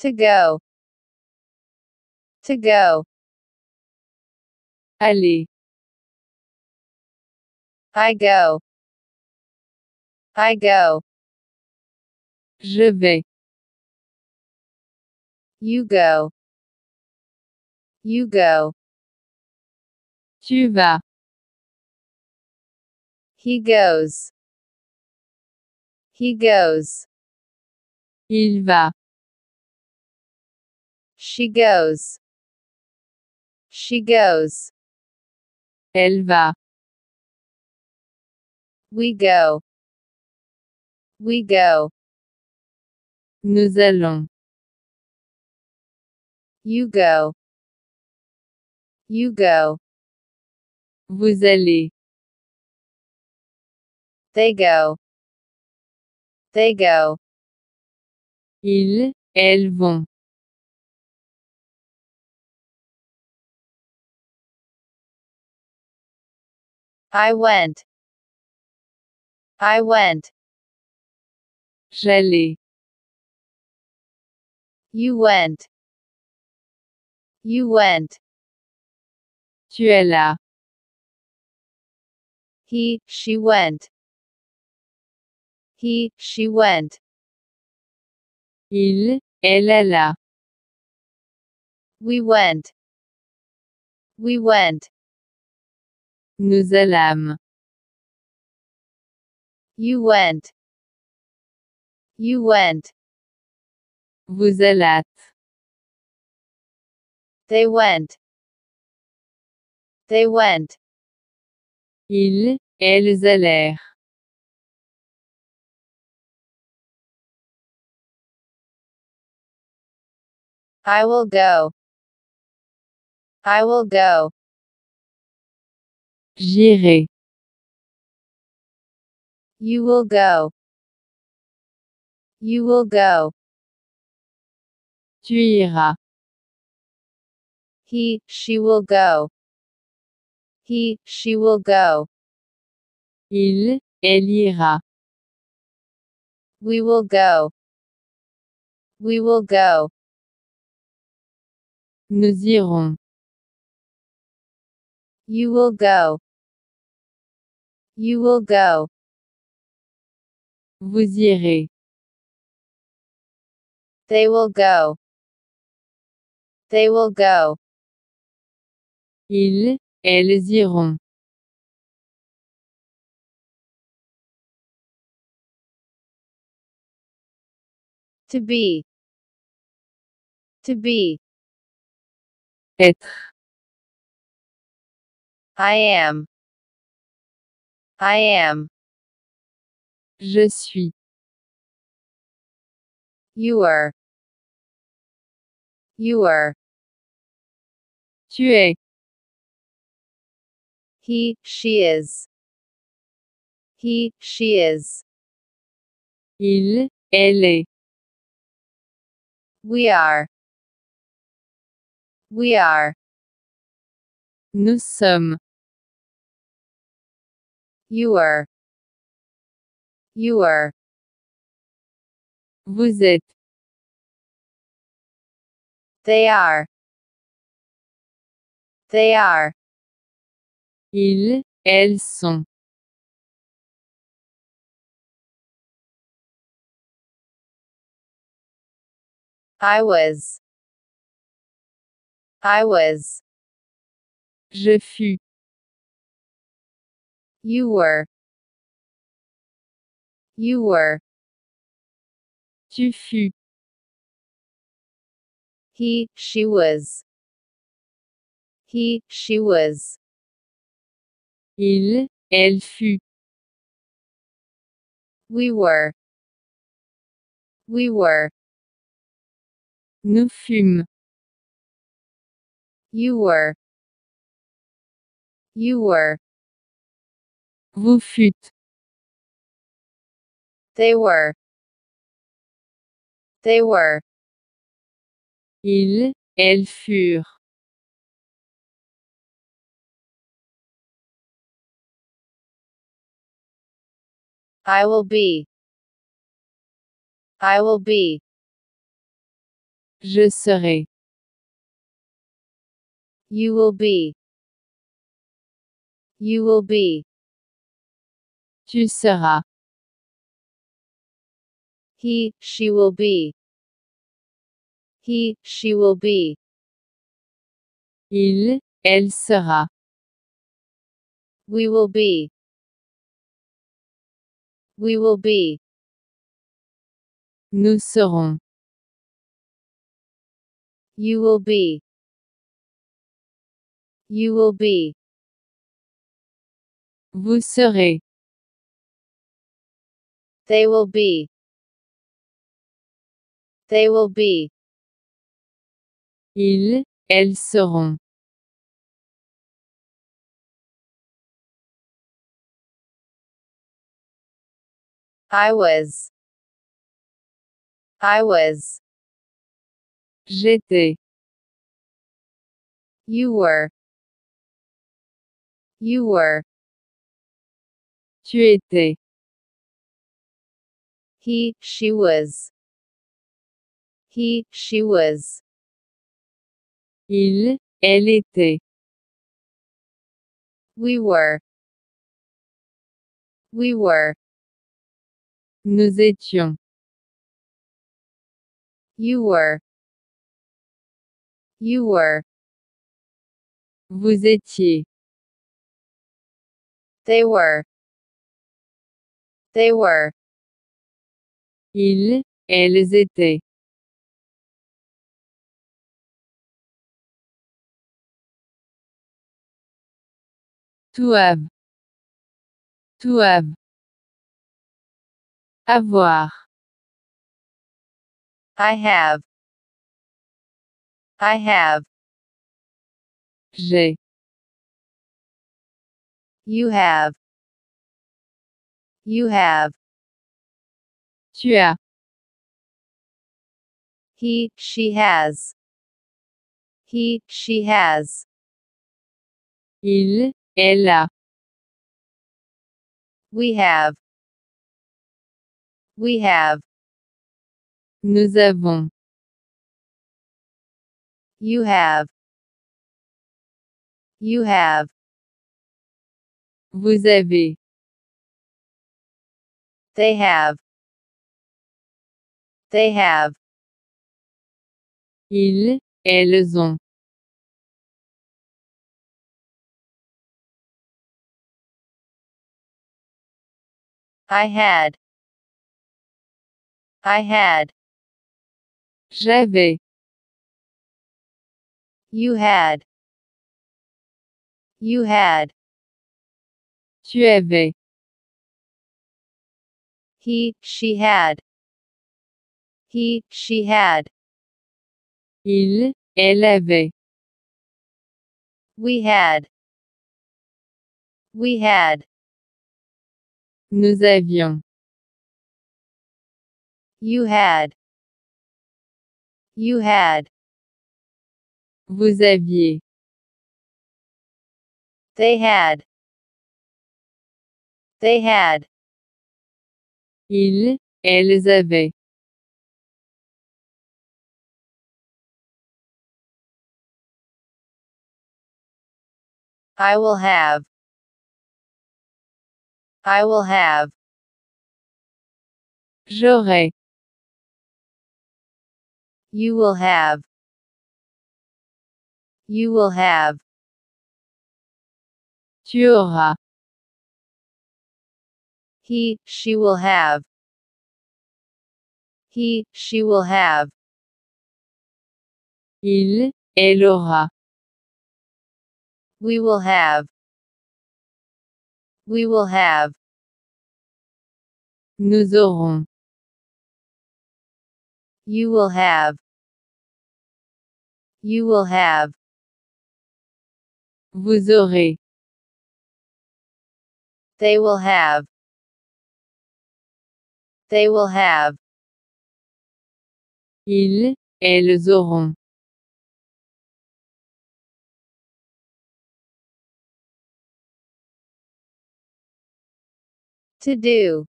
To go. To go. Aller. I go. I go. Je vais. You go. You go. Tu vas. He goes. He goes. Il va. She goes. She goes. Elle va. We go. We go. Nous allons. You go. You go. Vous allez. They go. They go. Ils, elles vont. I went. I went. J'allais. You went. You went. Tu es là. He, she went. He, she went. Il, elle est là. We went. We went. Nous allâmes. You went. You went. Vous allâtes. They went. They went. Ils, elles allèrent. I will go. I will go. J'irai. You will go. You will go. Tu iras. He, she will go. He, she will go. Il, elle ira. We will go. We will go. Nous irons. You will go. You will go. Vous irez. They will go. They will go. Ils, elles iront. To be. To be. Être. I am. I am. Je suis. You are. You are. Tu es. He, she is. He, she is. Il, elle est. We are. We are. Nous sommes. You are. You are. Vous êtes. They are. They are. Ils, elles sont. I was. I was. Je fus. You were. You were. Tu fus. He, she was. He, she was. Il, elle fut. We were. We were. Nous fûmes. You were. You were. Vous fûtes. They were. They were. Ils, elles furent. I will be. I will be. Je serai. You will be. You will be. Tu seras. He, she will be. He, she will be. Il, elle sera. We will be. We will be. Nous serons. You will be. You will be. Vous serez. They will be. They will be. Ils, elles seront. I was. I was. J'étais. You were. You were. Tu étais. He, she was. He, she was. Il, elle était. We were. We were. Nous étions. You were. You were. Vous étiez. They were. They were. Ils, elles étaient. To have. To have. Avoir. I have. I have. J'ai. You have. You have. Tu. He, she has. He, she has. Il, elle a. We have. We have. Nous avons. You have. You have. Vous avez. They have. They have. Ils, elles ont. I had. I had. J'avais. You had. You had. Tu avais. He, she had. He, she had. Il, elle avait. We had. We had. Nous avions. You had. You had. Vous aviez. They had. They had. Ils, elles avaient. I will have. I will have. J'aurai. You will have. You will have. Tu auras. He, she will have. He, she will have. Il, elle aura. We will have. We will have. Nous aurons. You will have. You will have. Vous aurez. They will have. They will have. Ils, elles auront. To do.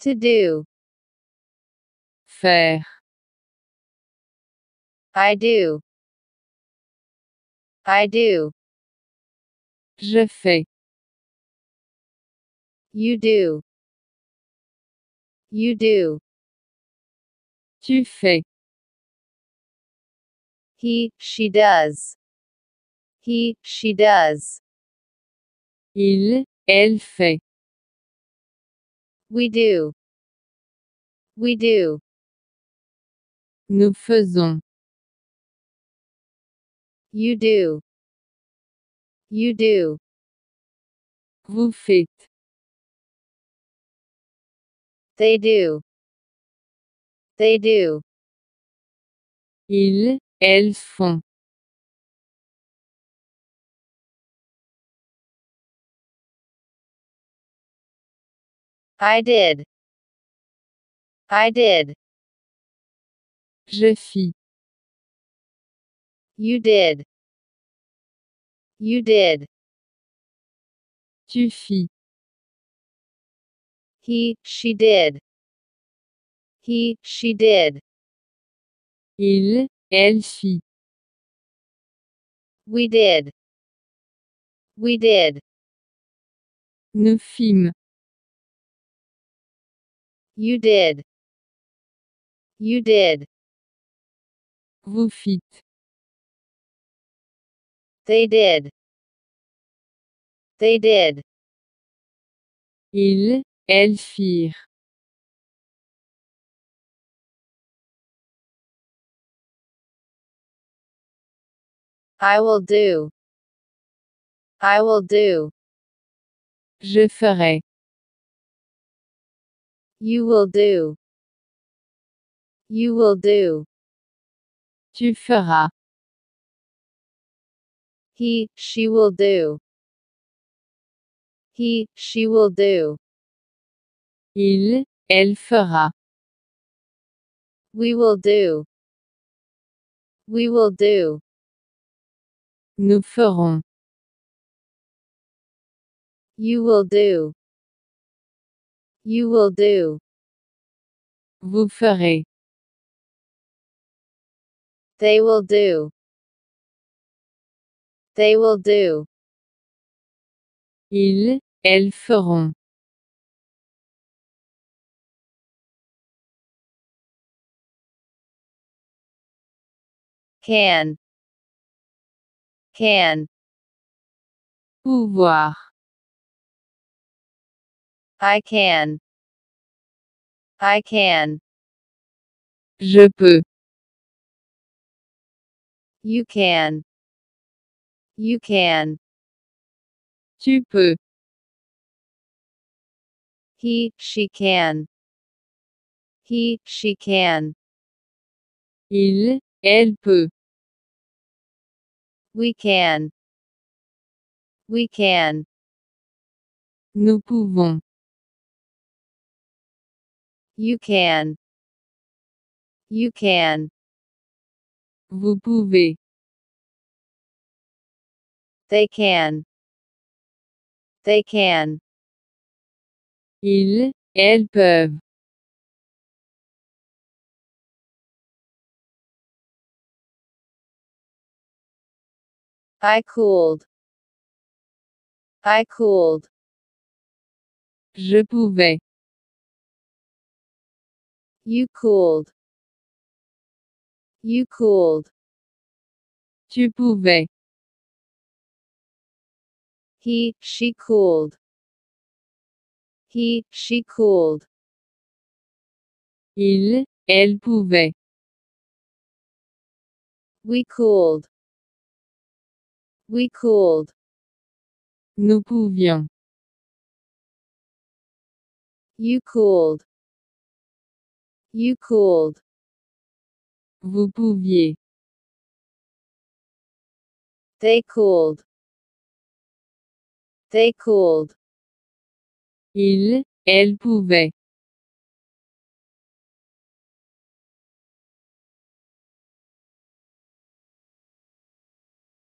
To do. Faire. I do. I do. Je fais. You do. You do. Tu fais. He, she does. He, she does. Il, elle fait. We do. We do. Nous faisons. You do. You do. Vous faites. They do. They do. Ils, elles font. I did. I did. Je fis. You did. You did. Tu fis. He, she did. He, she did. Il, elle fit. We did. We did. Nous fîmes. You did. You did. Vous fîtes. They did. They did. Ils, elles firent. I will do. I will do. Je ferai. You will do. You will do. Tu feras. He, she will do. He, she will do. Il, elle fera. We will do. We will do. Nous ferons. You will do. You will do. Vous ferez. They will do. They will do. Ils, elles feront. Can. Can. Pouvoir. I can. I can. Je peux. You can. You can. Tu peux. He, she can. He, she can. Il, elle peut. We can. We can. Nous pouvons. You can. You can. Vous pouvez. They can. They can. Ils, elles peuvent. I cooled. I cooled. Je pouvais. You cooled. You cooled. Tu pouvais. He, she cooled. He, she cooled. Il, elle pouvait. We cooled. We cooled. Nous pouvions. You cooled. You cooled. Vous pouviez. They cooled. They cooled. Il, elle pouvait.